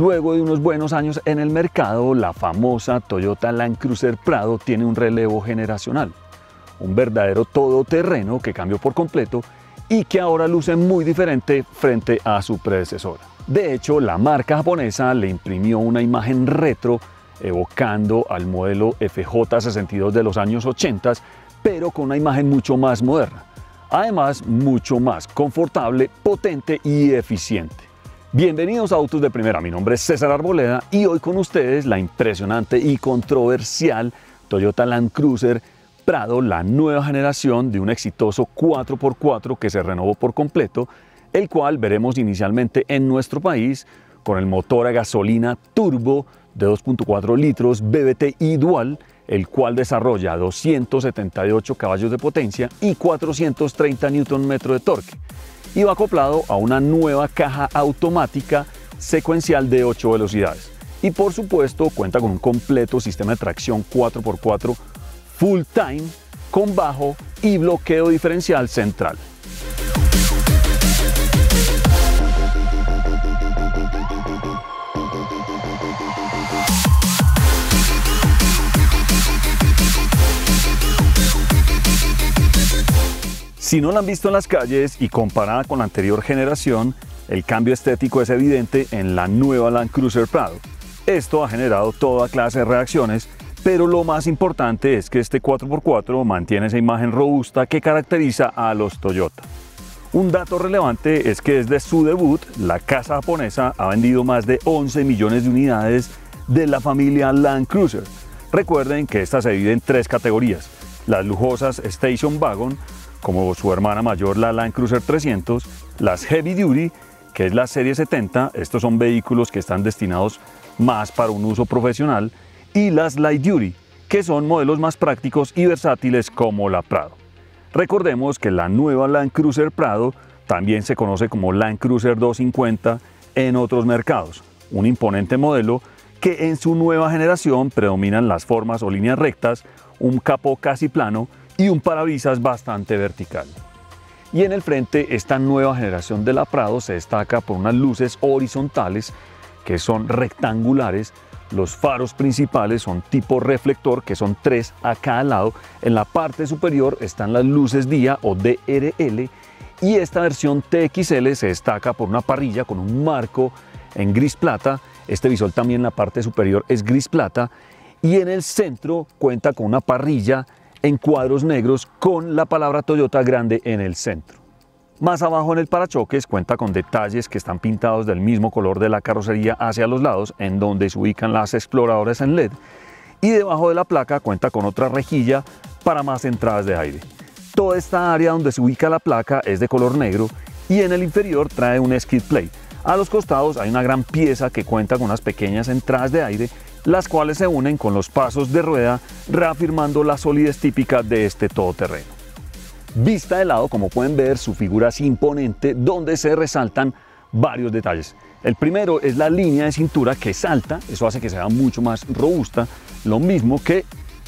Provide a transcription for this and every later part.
Luego de unos buenos años en el mercado, la famosa Toyota Land Cruiser Prado tiene un relevo generacional, un verdadero todoterreno que cambió por completo y que ahora luce muy diferente frente a su predecesora. De hecho, la marca japonesa le imprimió una imagen retro evocando al modelo FJ62 de los años 80, pero con una imagen mucho más moderna. Además, mucho más confortable, potente y eficiente. Bienvenidos a Autos de Primera, mi nombre es César Arboleda y hoy con ustedes la impresionante y controversial Toyota Land Cruiser Prado, la nueva generación de un exitoso 4x4 que se renovó por completo, el cual veremos inicialmente en nuestro país con el motor a gasolina turbo de 2.4 litros BBTI dual, el cual desarrolla 278 caballos de potencia y 430 Nm de torque y va acoplado a una nueva caja automática secuencial de 8 velocidades. Y por supuesto cuenta con un completo sistema de tracción 4x4 full time con bajo y bloqueo diferencial central. Si no la han visto en las calles y comparada con la anterior generación, el cambio estético es evidente en la nueva Land Cruiser Prado. Esto ha generado toda clase de reacciones, pero lo más importante es que este 4x4 mantiene esa imagen robusta que caracteriza a los Toyota. Un dato relevante es que desde su debut, la casa japonesa ha vendido más de 11 millones de unidades de la familia Land Cruiser. Recuerden que esta se divide en tres categorías, las lujosas Station Wagon, como su hermana mayor la Land Cruiser 300, las Heavy Duty, que es la serie 70, estos son vehículos que están destinados más para un uso profesional, y las Light Duty, que son modelos más prácticos y versátiles como la Prado. Recordemos que la nueva Land Cruiser Prado también se conoce como Land Cruiser 250 en otros mercados, un imponente modelo que en su nueva generación predominan las formas o líneas rectas, un capó casi plano y un parabrisas bastante vertical. Y en el frente, esta nueva generación de la Prado se destaca por unas luces horizontales que son rectangulares. Los faros principales son tipo reflector, que son tres a cada lado. En la parte superior están las luces día o DRL. Y esta versión TXL se destaca por una parrilla con un marco en gris plata. Este visor también en la parte superior es gris plata. Y en el centro cuenta con una parrilla en cuadros negros con la palabra Toyota grande en el centro. Más abajo en el parachoques cuenta con detalles que están pintados del mismo color de la carrocería hacia los lados, en donde se ubican las exploradoras en LED, y debajo de la placa cuenta con otra rejilla para más entradas de aire. Toda esta área donde se ubica la placa es de color negro y en el inferior trae un skid plate. A los costados hay una gran pieza que cuenta con unas pequeñas entradas de aire las cuales se unen con los pasos de rueda reafirmando la solidez típica de este todoterreno. Vista de lado, como pueden ver, su figura es imponente donde se resaltan varios detalles. El primero es la línea de cintura que salta, eso hace que sea mucho más robusta, lo mismo que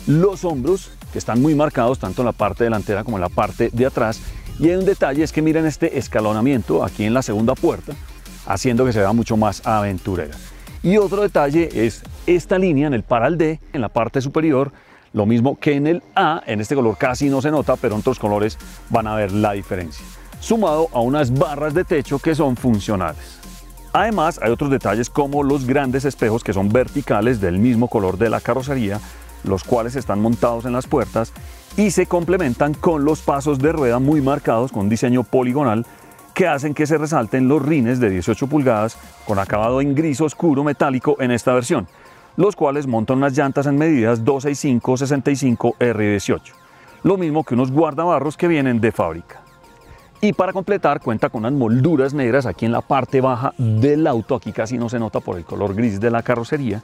los hombros que están muy marcados tanto en la parte delantera como en la parte de atrás. Y hay un detalle es que miren este escalonamiento aquí en la segunda puerta, haciendo que se vea mucho más aventurera. Y otro detalle es esta línea en el paral D, en la parte superior, lo mismo que en el A, en este color casi no se nota, pero en otros colores van a ver la diferencia. Sumado a unas barras de techo que son funcionales. Además, hay otros detalles como los grandes espejos que son verticales del mismo color de la carrocería, los cuales están montados en las puertas y se complementan con los pasos de rueda muy marcados con diseño poligonal que hacen que se resalten los rines de 18 pulgadas con acabado en gris oscuro metálico en esta versión, los cuales montan unas llantas en medidas 265-65 R18, lo mismo que unos guardabarros que vienen de fábrica. Y para completar cuenta con unas molduras negras aquí en la parte baja del auto, aquí casi no se nota por el color gris de la carrocería,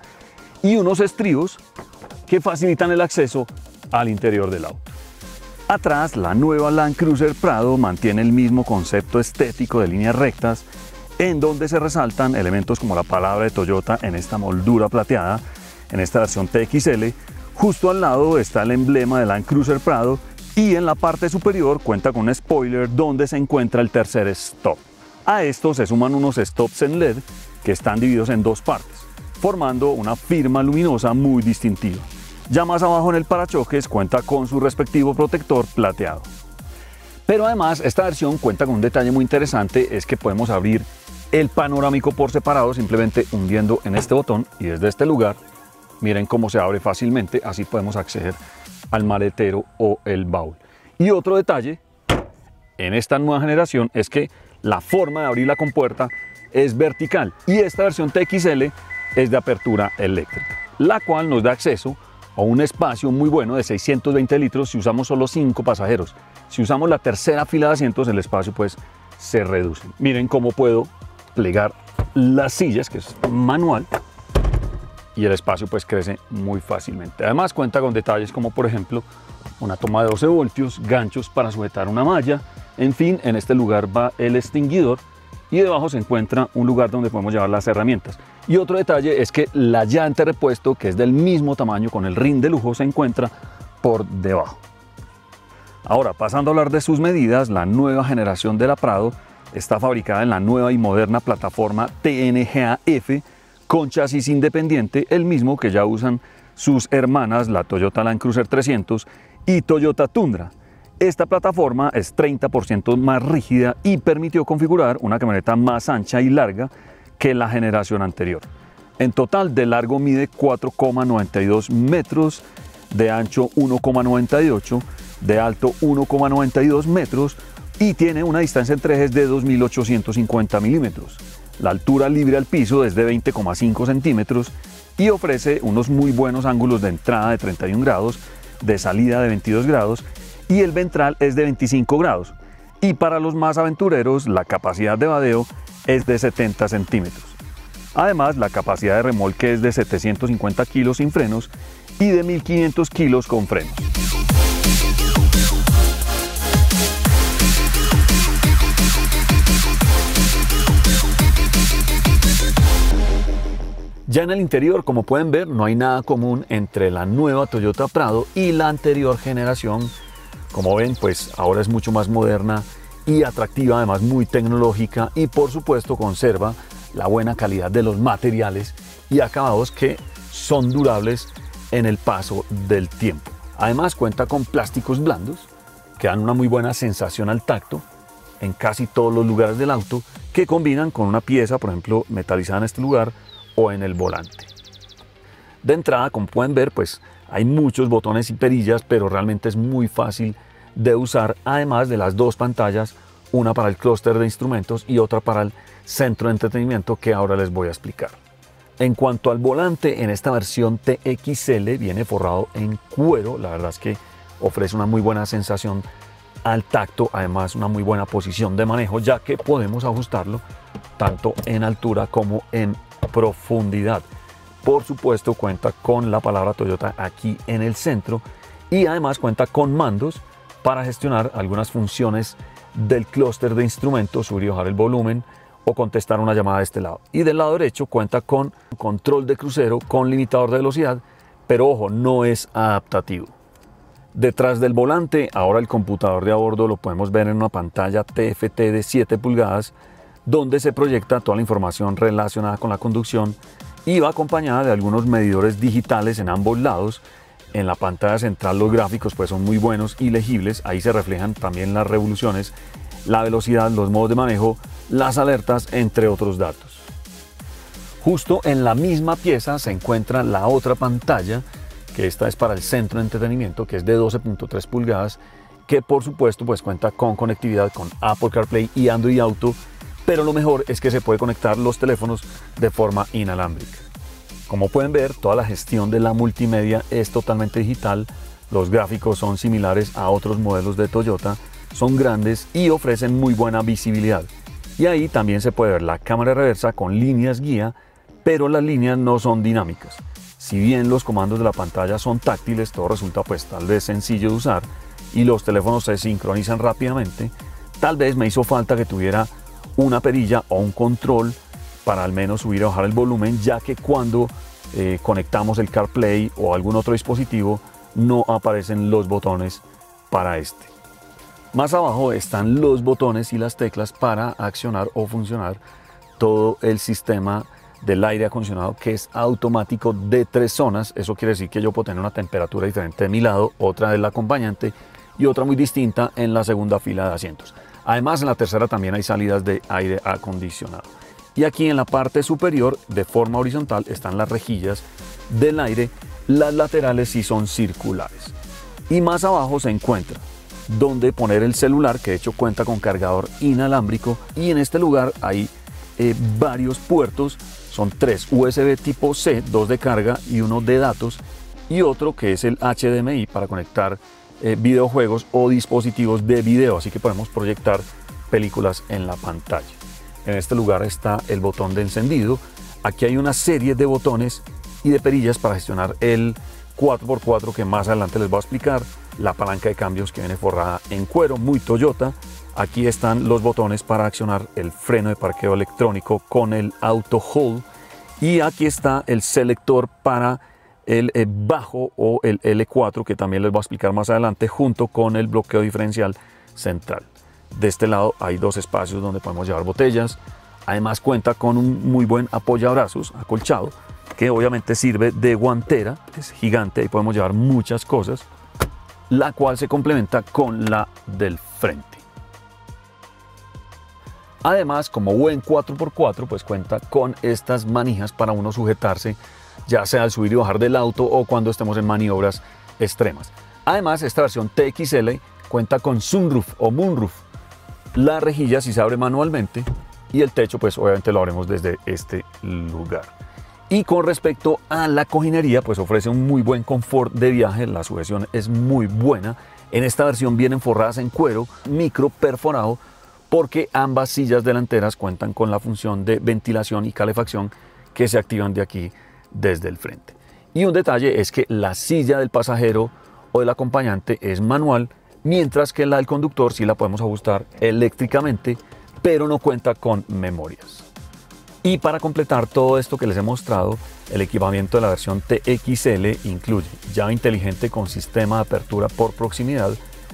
y unos estribos que facilitan el acceso al interior del auto. Atrás, la nueva Land Cruiser Prado mantiene el mismo concepto estético de líneas rectas, en donde se resaltan elementos como la palabra de Toyota en esta moldura plateada, en esta versión TXL. Justo al lado está el emblema de Land Cruiser Prado y en la parte superior cuenta con un spoiler donde se encuentra el tercer stop. A esto se suman unos stops en LED que están divididos en dos partes, formando una firma luminosa muy distintiva. Ya más abajo en el parachoques cuenta con su respectivo protector plateado. Pero además esta versión cuenta con un detalle muy interesante, es que podemos abrir el panorámico por separado simplemente hundiendo en este botón y desde este lugar, miren cómo se abre fácilmente, así podemos acceder al maletero o el baúl. Y otro detalle en esta nueva generación es que la forma de abrir la compuerta es vertical y esta versión TXL es de apertura eléctrica, la cual nos da acceso a un espacio muy bueno de 620 litros si usamos solo 5 pasajeros. Si usamos la tercera fila de asientos, el espacio pues se reduce. Miren cómo puedo plegar las sillas, que es manual, y el espacio pues crece muy fácilmente. Además cuenta con detalles como por ejemplo una toma de 12 voltios, ganchos para sujetar una malla, en fin, en este lugar va el extinguidor y debajo se encuentra un lugar donde podemos llevar las herramientas. Y otro detalle es que la llanta de repuesto, que es del mismo tamaño con el ring de lujo, se encuentra por debajo. Ahora, pasando a hablar de sus medidas, la nueva generación de la Prado está fabricada en la nueva y moderna plataforma TNGA-F con chasis independiente, el mismo que ya usan sus hermanas, la Toyota Land Cruiser 300 y Toyota Tundra. Esta plataforma es 30% más rígida y permitió configurar una camioneta más ancha y larga que la generación anterior. En total de largo mide 4,92 metros, de ancho 1,98, de alto 1,92 metros y tiene una distancia entre ejes de 2.850 milímetros. La altura libre al piso es de 20,5 centímetros y ofrece unos muy buenos ángulos de entrada de 31 grados, de salida de 22 grados y el ventral es de 25 grados. Y para los más aventureros, la capacidad de vadeo es de 70 centímetros. Además, la capacidad de remolque es de 750 kilos sin frenos y de 1500 kilos con frenos. Ya en el interior, como pueden ver, no hay nada común entre la nueva Toyota Prado y la anterior generación. Como ven, pues ahora es mucho más moderna y atractiva, además muy tecnológica y por supuesto conserva la buena calidad de los materiales y acabados que son durables en el paso del tiempo. Además cuenta con plásticos blandos que dan una muy buena sensación al tacto en casi todos los lugares del auto que combinan con una pieza, por ejemplo, metalizada en este lugar o en el volante. De entrada, como pueden ver, pues hay muchos botones y perillas, pero realmente es muy fácil de usar, además de las dos pantallas, una para el clúster de instrumentos y otra para el centro de entretenimiento que ahora les voy a explicar. En cuanto al volante, en esta versión TXL viene forrado en cuero, la verdad es que ofrece una muy buena sensación al tacto, además una muy buena posición de manejo, ya que podemos ajustarlo tanto en altura como en profundidad. Por supuesto cuenta con la palabra Toyota aquí en el centro y además cuenta con mandos para gestionar algunas funciones del clúster de instrumentos, subir y bajar el volumen o contestar una llamada de este lado. Y del lado derecho cuenta con control de crucero con limitador de velocidad, pero ojo, no es adaptativo. Detrás del volante, ahora el computador de a bordo lo podemos ver en una pantalla TFT de 7 pulgadas donde se proyecta toda la información relacionada con la conducción y va acompañada de algunos medidores digitales en ambos lados. En la pantalla central los gráficos pues son muy buenos y legibles, ahí se reflejan también las revoluciones, la velocidad, los modos de manejo, las alertas, entre otros datos. Justo en la misma pieza se encuentra la otra pantalla, que esta es para el centro de entretenimiento, que es de 12.3 pulgadas, que por supuesto pues cuenta con conectividad con Apple CarPlay y Android Auto pero lo mejor es que se puede conectar los teléfonos de forma inalámbrica. Como pueden ver, toda la gestión de la multimedia es totalmente digital, los gráficos son similares a otros modelos de Toyota, son grandes y ofrecen muy buena visibilidad. Y ahí también se puede ver la cámara reversa con líneas guía, pero las líneas no son dinámicas. Si bien los comandos de la pantalla son táctiles, todo resulta pues tal vez sencillo de usar y los teléfonos se sincronizan rápidamente, tal vez me hizo falta que tuviera una perilla o un control para al menos subir o bajar el volumen, ya que cuando eh, conectamos el CarPlay o algún otro dispositivo no aparecen los botones para este. Más abajo están los botones y las teclas para accionar o funcionar todo el sistema del aire acondicionado que es automático de tres zonas. Eso quiere decir que yo puedo tener una temperatura diferente de mi lado, otra del acompañante y otra muy distinta en la segunda fila de asientos. Además, en la tercera también hay salidas de aire acondicionado. Y aquí en la parte superior, de forma horizontal, están las rejillas del aire. Las laterales sí son circulares. Y más abajo se encuentra donde poner el celular, que de hecho cuenta con cargador inalámbrico. Y en este lugar hay eh, varios puertos. Son tres USB tipo C, dos de carga y uno de datos. Y otro que es el HDMI para conectar eh, videojuegos o dispositivos de video. Así que podemos proyectar películas en la pantalla. En este lugar está el botón de encendido. Aquí hay una serie de botones y de perillas para gestionar el 4x4 que más adelante les voy a explicar. La palanca de cambios que viene forrada en cuero, muy Toyota. Aquí están los botones para accionar el freno de parqueo electrónico con el auto hold. Y aquí está el selector para el eh, bajo o el L4 que también les voy a explicar más adelante junto con el bloqueo diferencial central. De este lado hay dos espacios donde podemos llevar botellas. Además cuenta con un muy buen apoyabrazos acolchado que obviamente sirve de guantera, es gigante y podemos llevar muchas cosas, la cual se complementa con la del frente. Además, como buen 4x4, pues cuenta con estas manijas para uno sujetarse, ya sea al subir y bajar del auto o cuando estemos en maniobras extremas. Además, esta versión TXL cuenta con sunroof o moonroof. La rejilla si se abre manualmente y el techo pues obviamente lo abrimos desde este lugar. Y con respecto a la cojinería, pues ofrece un muy buen confort de viaje, la sujeción es muy buena. En esta versión vienen forradas en cuero, micro perforado, porque ambas sillas delanteras cuentan con la función de ventilación y calefacción que se activan de aquí desde el frente. Y un detalle es que la silla del pasajero o del acompañante es manual, mientras que la del conductor sí la podemos ajustar eléctricamente, pero no cuenta con memorias. Y para completar todo esto que les he mostrado, el equipamiento de la versión TXL incluye llave inteligente con sistema de apertura por proximidad,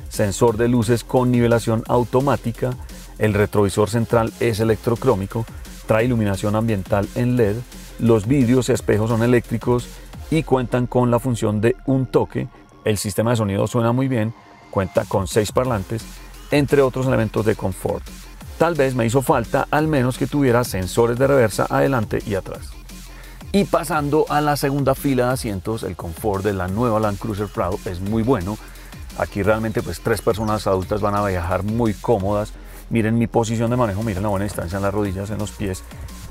sensor de luces con nivelación automática, el retrovisor central es electrocrómico, trae iluminación ambiental en LED, los vidrios y espejos son eléctricos y cuentan con la función de un toque, el sistema de sonido suena muy bien, cuenta con seis parlantes, entre otros elementos de confort. Tal vez me hizo falta al menos que tuviera sensores de reversa adelante y atrás. Y pasando a la segunda fila de asientos, el confort de la nueva Land Cruiser Prado es muy bueno. Aquí realmente pues tres personas adultas van a viajar muy cómodas. Miren mi posición de manejo, miren la buena distancia en las rodillas, en los pies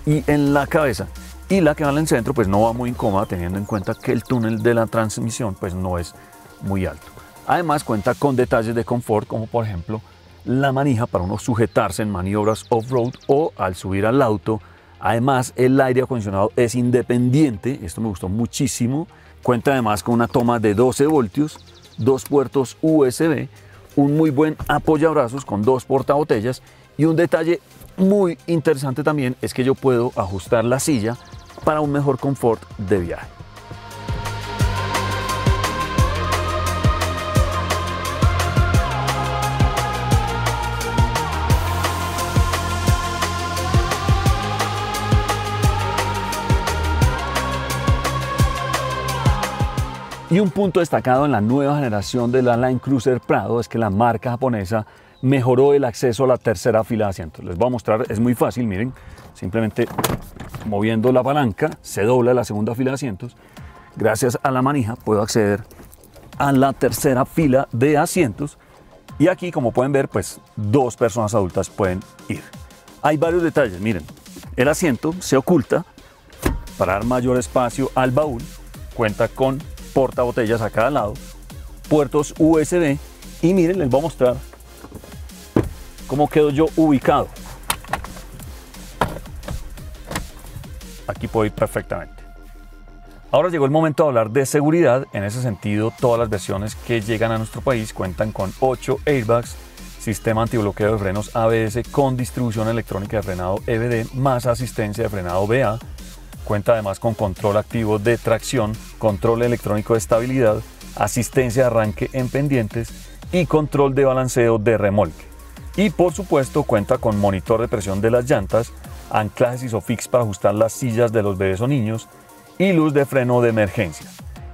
y en la cabeza. Y la que va el centro pues no va muy incómoda teniendo en cuenta que el túnel de la transmisión pues no es muy alto. Además cuenta con detalles de confort como por ejemplo la manija para uno sujetarse en maniobras off-road o al subir al auto. Además, el aire acondicionado es independiente, esto me gustó muchísimo. Cuenta además con una toma de 12 voltios, dos puertos USB, un muy buen apoyabrazos con dos portabotellas y un detalle muy interesante también es que yo puedo ajustar la silla para un mejor confort de viaje. Y un punto destacado en la nueva generación de la Line Cruiser Prado es que la marca japonesa mejoró el acceso a la tercera fila de asientos. Les voy a mostrar, es muy fácil, miren, simplemente moviendo la palanca se dobla la segunda fila de asientos. Gracias a la manija puedo acceder a la tercera fila de asientos y aquí como pueden ver pues dos personas adultas pueden ir. Hay varios detalles, miren, el asiento se oculta para dar mayor espacio al baúl, cuenta con portabotellas a cada lado, puertos USB y miren, les voy a mostrar cómo quedo yo ubicado. Aquí puedo ir perfectamente. Ahora llegó el momento de hablar de seguridad. En ese sentido, todas las versiones que llegan a nuestro país cuentan con 8 airbags, sistema antibloqueo de frenos ABS con distribución electrónica de frenado EBD más asistencia de frenado BA, Cuenta además con control activo de tracción, control electrónico de estabilidad, asistencia de arranque en pendientes y control de balanceo de remolque. Y por supuesto cuenta con monitor de presión de las llantas, anclajes ISOFIX para ajustar las sillas de los bebés o niños y luz de freno de emergencia.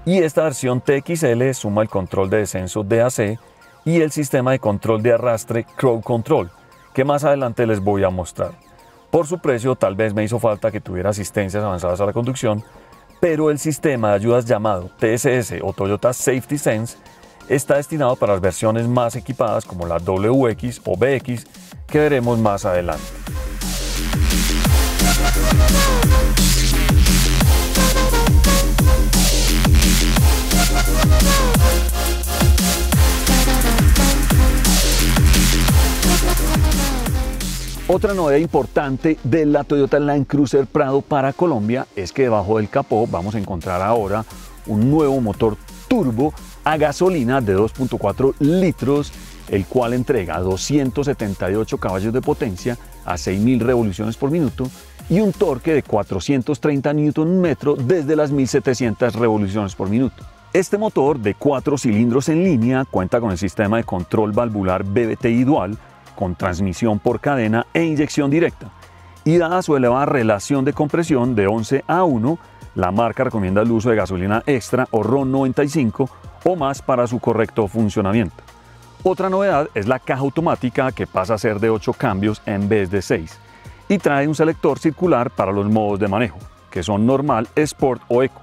Y esta versión TXL suma el control de descenso DAC y el sistema de control de arrastre Crow Control, que más adelante les voy a mostrar. Por su precio tal vez me hizo falta que tuviera asistencias avanzadas a la conducción, pero el sistema de ayudas llamado TSS o Toyota Safety Sense está destinado para las versiones más equipadas como la WX o BX que veremos más adelante. Otra novedad importante de la Toyota Land Cruiser Prado para Colombia es que debajo del capó vamos a encontrar ahora un nuevo motor turbo a gasolina de 2.4 litros, el cual entrega 278 caballos de potencia a 6.000 revoluciones por minuto y un torque de 430 Nm desde las 1.700 revoluciones por minuto. Este motor de 4 cilindros en línea cuenta con el sistema de control valvular BBTI dual con transmisión por cadena e inyección directa. Y dada su elevada relación de compresión de 11 a 1, la marca recomienda el uso de gasolina extra o RON 95 o más para su correcto funcionamiento. Otra novedad es la caja automática que pasa a ser de 8 cambios en vez de 6 y trae un selector circular para los modos de manejo, que son normal, sport o eco.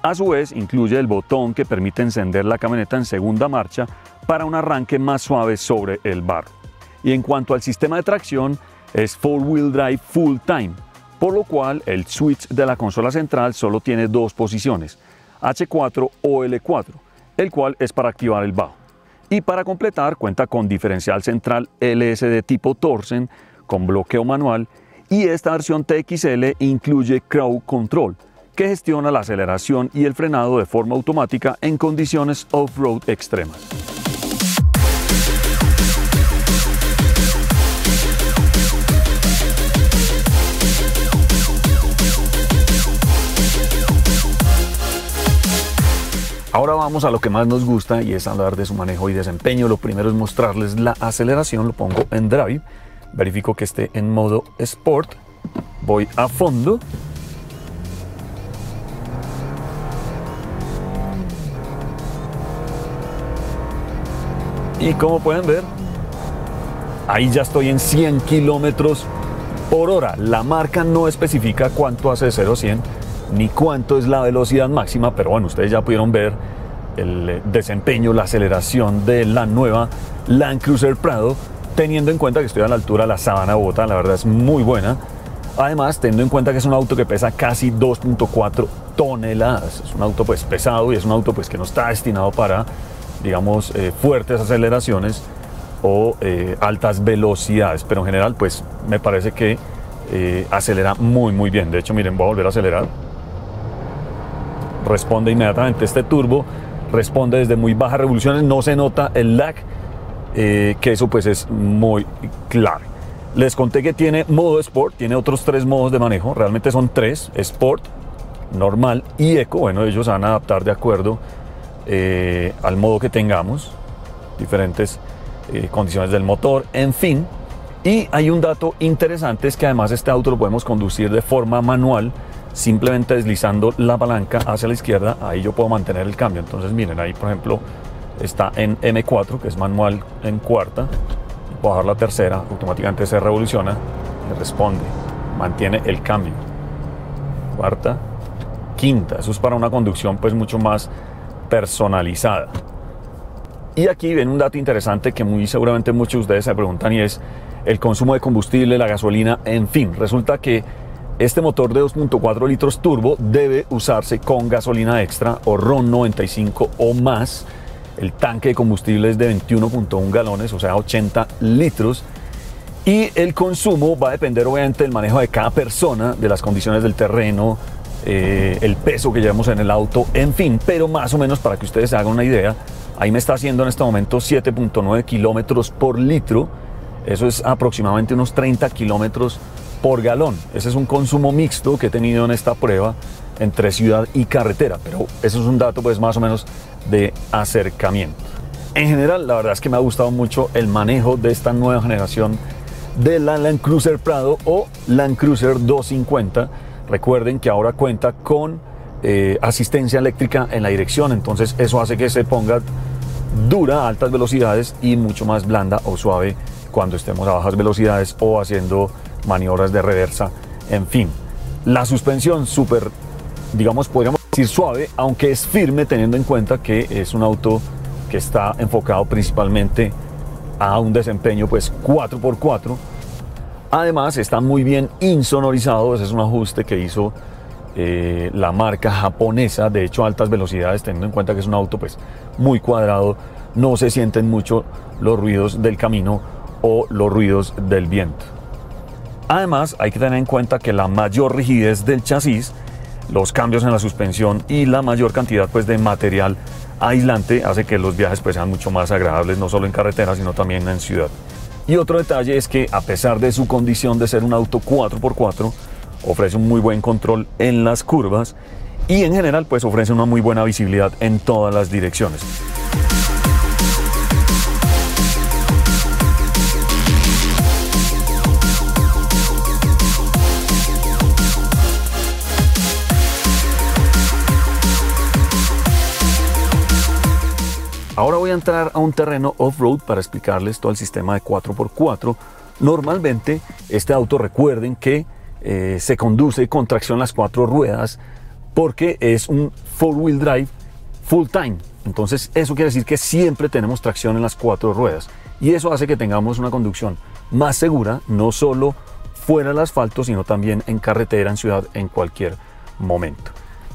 A su vez incluye el botón que permite encender la camioneta en segunda marcha para un arranque más suave sobre el barro y en cuanto al sistema de tracción es Four Wheel Drive Full Time, por lo cual el switch de la consola central solo tiene dos posiciones, H4 o L4, el cual es para activar el bajo. Y para completar cuenta con diferencial central LSD tipo Torsen con bloqueo manual y esta versión TXL incluye Crow Control, que gestiona la aceleración y el frenado de forma automática en condiciones off-road extremas. Ahora vamos a lo que más nos gusta y es hablar de su manejo y desempeño. Lo primero es mostrarles la aceleración, lo pongo en drive, verifico que esté en modo sport, voy a fondo. Y como pueden ver, ahí ya estoy en 100 kilómetros por hora. La marca no especifica cuánto hace 0 a 100 ni cuánto es la velocidad máxima, pero bueno, ustedes ya pudieron ver el eh, desempeño, la aceleración de la nueva Land Cruiser Prado, teniendo en cuenta que estoy a la altura de la Sabana Bota, la verdad es muy buena. Además, teniendo en cuenta que es un auto que pesa casi 2.4 toneladas, es un auto pues pesado y es un auto pues que no está destinado para, digamos, eh, fuertes aceleraciones o eh, altas velocidades, pero en general pues me parece que acelera muy muy bien. De hecho, miren, voy a volver a acelerar responde inmediatamente. Este turbo responde desde muy bajas revoluciones, no se nota el lag, eh, que eso pues es muy clave. Les conté que tiene modo Sport, tiene otros tres modos de manejo, realmente son tres, Sport, normal y Eco, bueno, ellos van a adaptar de acuerdo eh, al modo que tengamos, diferentes eh, condiciones del motor, en fin. Y hay un dato interesante, es que además este auto lo podemos conducir de forma manual, simplemente deslizando la palanca hacia la izquierda, ahí yo puedo mantener el cambio. Entonces miren, ahí por ejemplo está en M4, que es manual en cuarta, bajar la tercera, automáticamente se revoluciona responde, mantiene el cambio. Cuarta, quinta, eso es para una conducción pues mucho más personalizada. Y aquí ven un dato interesante que muy seguramente muchos de ustedes se preguntan y es el consumo de combustible, la gasolina, en fin. Resulta que este motor de 2.4 litros turbo debe usarse con gasolina extra o RON 95 o más. El tanque de combustible es de 21.1 galones, o sea, 80 litros. Y el consumo va a depender obviamente del manejo de cada persona, de las condiciones del terreno, eh, el peso que llevamos en el auto, en fin, pero más o menos para que ustedes se hagan una idea, ahí me está haciendo en este momento 7.9 kilómetros por litro, eso es aproximadamente unos 30 kilómetros por galón. Ese es un consumo mixto que he tenido en esta prueba entre ciudad y carretera, pero eso es un dato pues más o menos de acercamiento. En general, la verdad es que me ha gustado mucho el manejo de esta nueva generación de la Land Cruiser Prado o Land Cruiser 250. Recuerden que ahora cuenta con eh, asistencia eléctrica en la dirección, entonces eso hace que se ponga dura a altas velocidades y mucho más blanda o suave cuando estemos a bajas velocidades o haciendo maniobras de reversa, en fin. La suspensión súper, digamos, podríamos decir suave, aunque es firme teniendo en cuenta que es un auto que está enfocado principalmente a un desempeño pues 4x4. Además está muy bien insonorizado, ese es un ajuste que hizo eh, la marca japonesa, de hecho altas velocidades, teniendo en cuenta que es un auto pues muy cuadrado, no se sienten mucho los ruidos del camino o los ruidos del viento. Además hay que tener en cuenta que la mayor rigidez del chasis, los cambios en la suspensión y la mayor cantidad pues de material aislante hace que los viajes pues, sean mucho más agradables, no solo en carretera, sino también en ciudad. Y otro detalle es que a pesar de su condición de ser un auto 4x4, ofrece un muy buen control en las curvas y en general pues ofrece una muy buena visibilidad en todas las direcciones. Ahora voy a entrar a un terreno off-road para explicarles todo el sistema de 4x4. Normalmente este auto recuerden que eh, se conduce con tracción las cuatro ruedas porque es un four-wheel drive full time. Entonces eso quiere decir que siempre tenemos tracción en las cuatro ruedas y eso hace que tengamos una conducción más segura, no solo fuera del asfalto, sino también en carretera, en ciudad, en cualquier momento.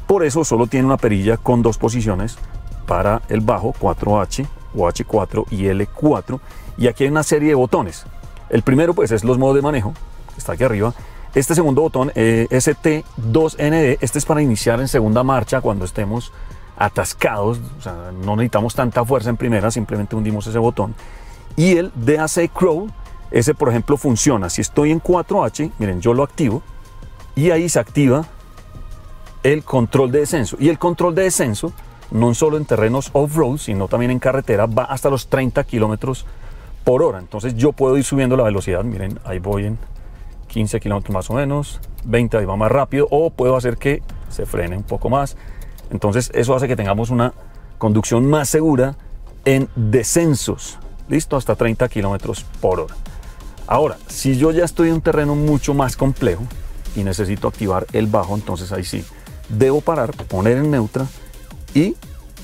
Por eso solo tiene una perilla con dos posiciones, para el bajo 4H o H4 y L4 y aquí hay una serie de botones. El primero pues es los modos de manejo está aquí arriba. Este segundo botón eh, ST2ND este es para iniciar en segunda marcha cuando estemos atascados o sea, no necesitamos tanta fuerza en primera simplemente hundimos ese botón. Y el DAC Crow ese por ejemplo funciona. Si estoy en 4H miren yo lo activo y ahí se activa el control de descenso. Y el control de descenso no solo en terrenos off-road, sino también en carretera, va hasta los 30 kilómetros por hora. Entonces yo puedo ir subiendo la velocidad, miren, ahí voy en 15 kilómetros más o menos, 20 ahí va más rápido, o puedo hacer que se frene un poco más. Entonces eso hace que tengamos una conducción más segura en descensos, listo, hasta 30 kilómetros por hora. Ahora, si yo ya estoy en un terreno mucho más complejo y necesito activar el bajo, entonces ahí sí, debo parar, poner en neutra y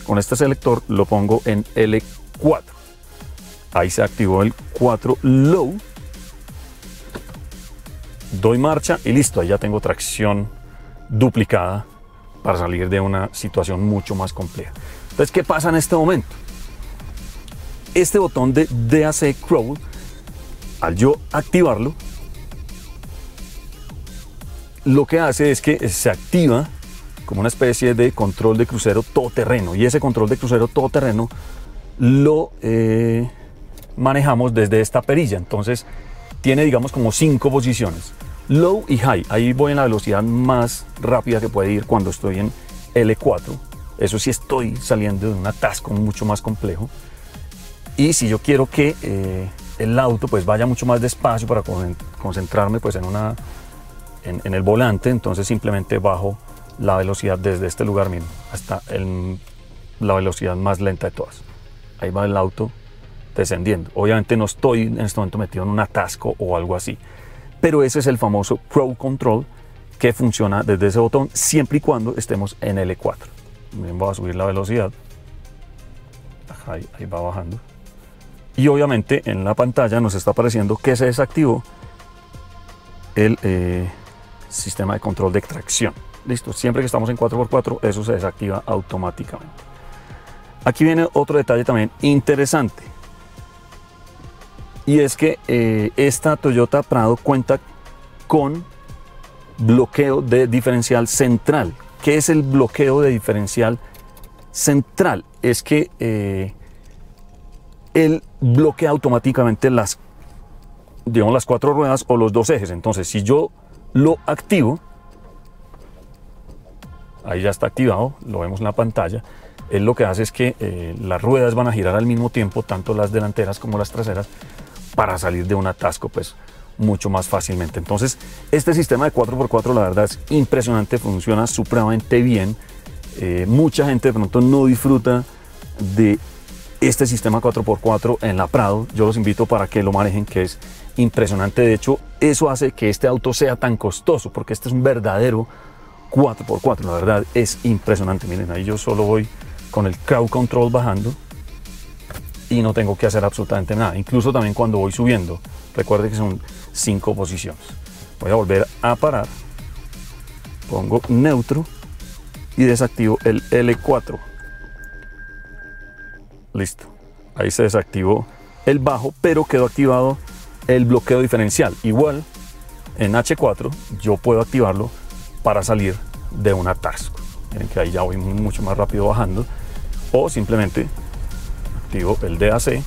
con este selector lo pongo en L4. Ahí se activó el 4 low. Doy marcha y listo, ahí ya tengo tracción duplicada para salir de una situación mucho más compleja. Entonces, ¿qué pasa en este momento? Este botón de DAC Crawl, al yo activarlo, lo que hace es que se activa como una especie de control de crucero todoterreno. Y ese control de crucero todoterreno lo eh, manejamos desde esta perilla. Entonces tiene, digamos, como cinco posiciones. Low y high. Ahí voy en la velocidad más rápida que puede ir cuando estoy en L4. Eso sí estoy saliendo de un atasco mucho más complejo. Y si yo quiero que eh, el auto pues vaya mucho más despacio para concentrarme pues en, una, en el volante, entonces simplemente bajo la velocidad desde este lugar mismo hasta la velocidad más lenta de todas. Ahí va el auto descendiendo. Obviamente no estoy en este momento metido en un atasco o algo así, pero ese es el famoso Pro Control que funciona desde ese botón siempre y cuando estemos en L4. Bien, voy a subir la velocidad. Ahí, va bajando. Y obviamente en la pantalla nos está apareciendo que se desactivó el eh, sistema de control de tracción. Listo, siempre que estamos en 4x4 eso se desactiva automáticamente. Aquí viene otro detalle también interesante. Y es que eh, esta Toyota Prado cuenta con bloqueo de diferencial central. ¿Qué es el bloqueo de diferencial central? Es que eh, él bloquea automáticamente las, digamos, las cuatro ruedas o los dos ejes. Entonces, si yo lo activo, ahí ya está activado, lo vemos en la pantalla. Él lo que hace es que eh, las ruedas van a girar al mismo tiempo, tanto las delanteras como las traseras, para salir de un atasco pues mucho más fácilmente. Entonces, este sistema de 4x4 la verdad es impresionante, funciona supremamente bien. Eh, mucha gente de pronto no disfruta de este sistema 4x4 en la Prado. Yo los invito para que lo manejen, que es impresionante. De hecho, eso hace que este auto sea tan costoso, porque este es un verdadero 4x4. La verdad es impresionante. Miren, ahí yo solo voy con el crowd control bajando y no tengo que hacer absolutamente nada. Incluso también cuando voy subiendo. Recuerde que son cinco posiciones. Voy a volver a parar. Pongo neutro y desactivo el L4. Listo. Ahí se desactivó el bajo, pero quedó activado el bloqueo diferencial. Igual en H4 yo puedo activarlo para salir de un atasco. Miren que ahí ya voy mucho más rápido bajando. O simplemente activo el DAC,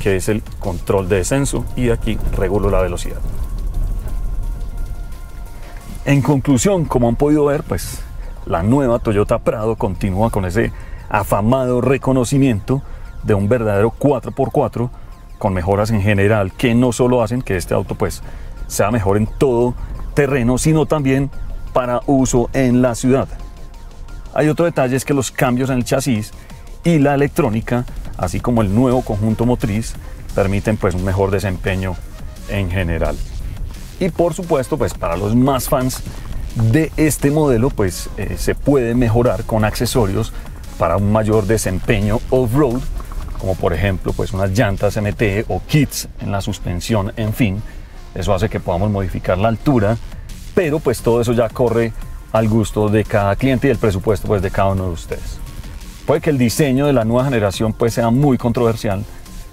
que es el control de descenso, y aquí regulo la velocidad. En conclusión, como han podido ver, pues la nueva Toyota Prado continúa con ese afamado reconocimiento de un verdadero 4x4 con mejoras en general que no solo hacen que este auto pues sea mejor en todo terreno, sino también para uso en la ciudad. Hay otro detalle es que los cambios en el chasis y la electrónica, así como el nuevo conjunto motriz, permiten pues un mejor desempeño en general. Y por supuesto, pues para los más fans de este modelo, pues eh, se puede mejorar con accesorios para un mayor desempeño off-road, como por ejemplo pues unas llantas MT o kits en la suspensión, en fin. Eso hace que podamos modificar la altura, pero pues todo eso ya corre al gusto de cada cliente y el presupuesto pues de cada uno de ustedes. Puede que el diseño de la nueva generación pues sea muy controversial,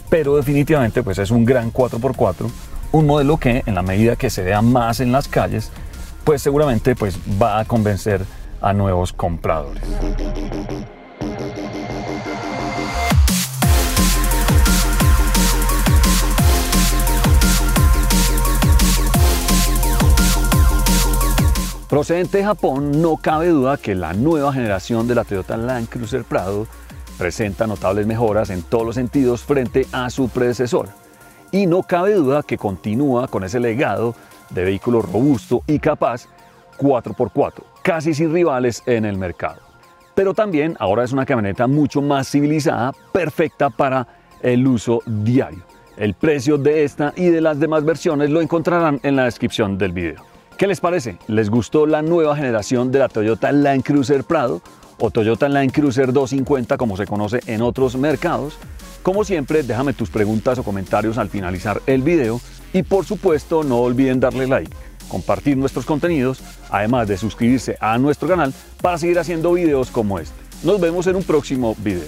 pero definitivamente pues es un gran 4x4, un modelo que en la medida que se vea más en las calles, pues seguramente pues va a convencer a nuevos compradores. Procedente de Japón, no cabe duda que la nueva generación de la Toyota Land Cruiser Prado presenta notables mejoras en todos los sentidos frente a su predecesor. Y no cabe duda que continúa con ese legado de vehículo robusto y capaz 4x4, casi sin rivales en el mercado. Pero también ahora es una camioneta mucho más civilizada, perfecta para el uso diario. El precio de esta y de las demás versiones lo encontrarán en la descripción del video. ¿Qué les parece? ¿Les gustó la nueva generación de la Toyota Land Cruiser Prado o Toyota Land Cruiser 250 como se conoce en otros mercados? Como siempre, déjame tus preguntas o comentarios al finalizar el video y por supuesto no olviden darle like, compartir nuestros contenidos, además de suscribirse a nuestro canal para seguir haciendo videos como este. Nos vemos en un próximo video.